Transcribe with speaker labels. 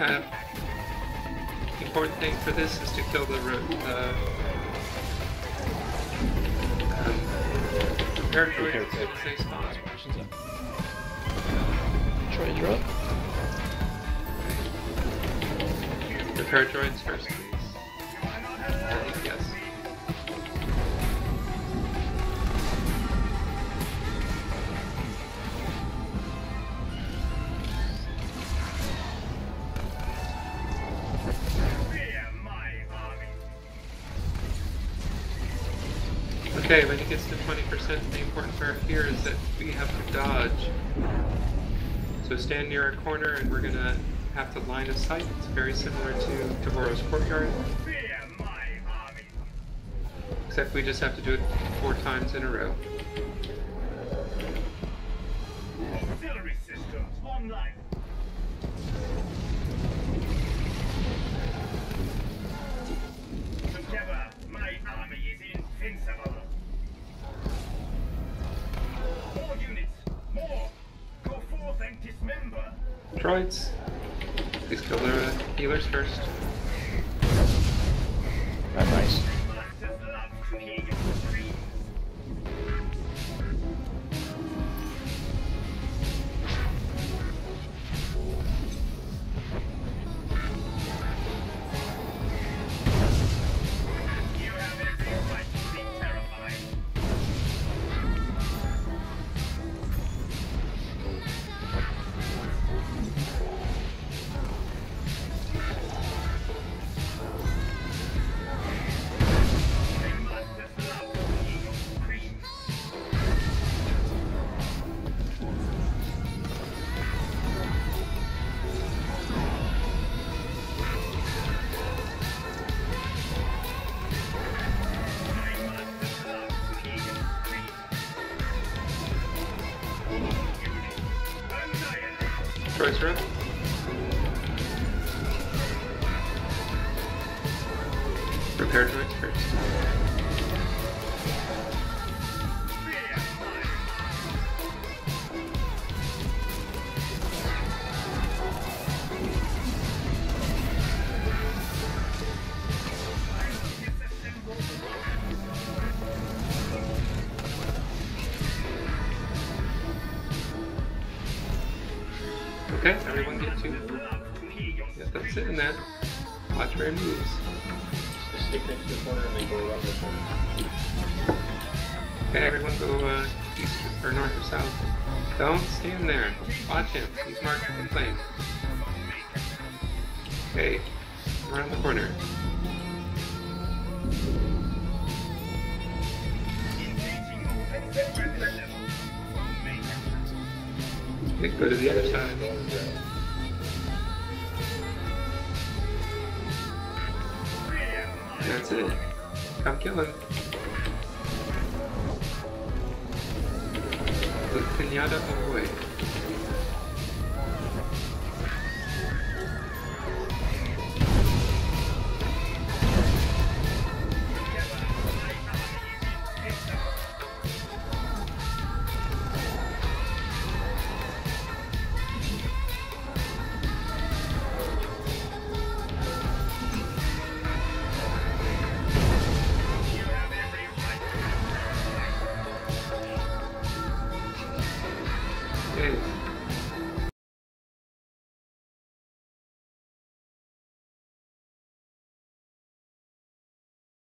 Speaker 1: Uh, important thing for this is to kill the ro- uh, um, repair droid
Speaker 2: Repair
Speaker 1: in
Speaker 2: droid.
Speaker 1: the safe spot.
Speaker 2: Troy, you're up.
Speaker 1: Repair droids first, Okay, when it gets to 20%, the important part here is that we have to dodge. So stand near a corner and we're gonna have to line of sight. It's very similar to Toborro's courtyard, except we just have to do it four times in a row. Droids, please kill the uh, healers first.
Speaker 2: Ah, nice.
Speaker 3: Annihilate.
Speaker 1: Droids are up. Repair Okay, everyone get two.
Speaker 3: love to hear your
Speaker 1: Get them sitting there. Watch where it moves.
Speaker 4: Just stick next to the corner and then go around the corner.
Speaker 1: Okay, everyone go uh, east or north or south. Don't stand there. Watch him. He's marked in flame. Okay, around the corner. Okay, go to the other side. That's it. Come kill him. Put Pinata away. Okay,